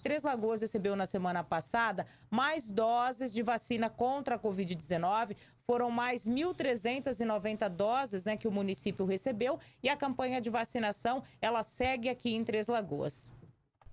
Três Lagoas recebeu na semana passada mais doses de vacina contra a Covid-19. Foram mais 1.390 doses né, que o município recebeu e a campanha de vacinação ela segue aqui em Três Lagoas.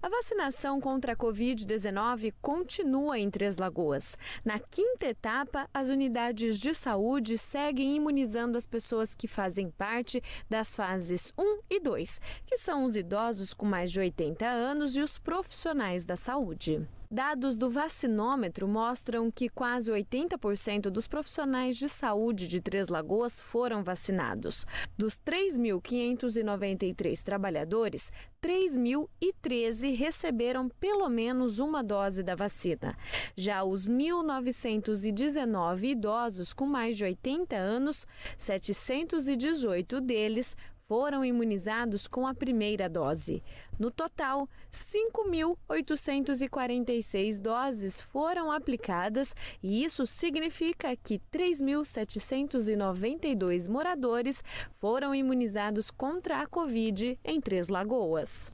A vacinação contra a Covid-19 continua em Três Lagoas. Na quinta etapa, as unidades de saúde seguem imunizando as pessoas que fazem parte das fases 1 e 2, que são os idosos com mais de 80 anos e os profissionais da saúde. Dados do vacinômetro mostram que quase 80% dos profissionais de saúde de Três Lagoas foram vacinados. Dos 3.593 trabalhadores, 3.013 receberam pelo menos uma dose da vacina. Já os 1.919 idosos com mais de 80 anos, 718 deles foram imunizados com a primeira dose. No total, 5.846 doses foram aplicadas e isso significa que 3.792 moradores foram imunizados contra a Covid em Três Lagoas.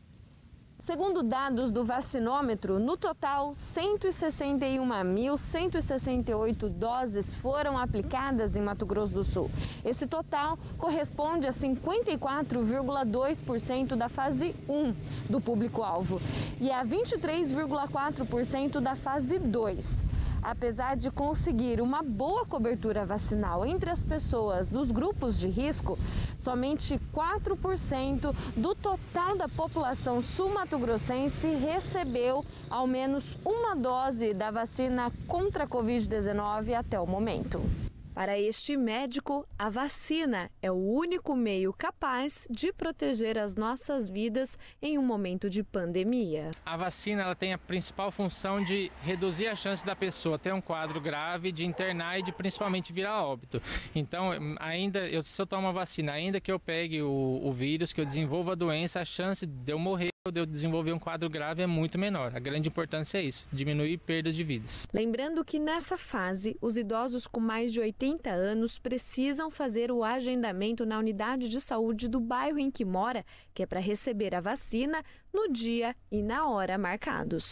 Segundo dados do vacinômetro, no total, 161.168 doses foram aplicadas em Mato Grosso do Sul. Esse total corresponde a 54,2% da fase 1 do público-alvo e a 23,4% da fase 2. Apesar de conseguir uma boa cobertura vacinal entre as pessoas dos grupos de risco, somente 4% do total da população sul-mato-grossense recebeu ao menos uma dose da vacina contra a Covid-19 até o momento. Para este médico, a vacina é o único meio capaz de proteger as nossas vidas em um momento de pandemia. A vacina ela tem a principal função de reduzir a chance da pessoa ter um quadro grave, de internar e de principalmente virar óbito. Então, ainda eu, se eu tomo a vacina, ainda que eu pegue o, o vírus, que eu desenvolva a doença, a chance de eu morrer de eu desenvolver um quadro grave é muito menor. A grande importância é isso, diminuir perdas de vidas. Lembrando que nessa fase, os idosos com mais de 80 anos precisam fazer o agendamento na unidade de saúde do bairro em que mora, que é para receber a vacina no dia e na hora marcados.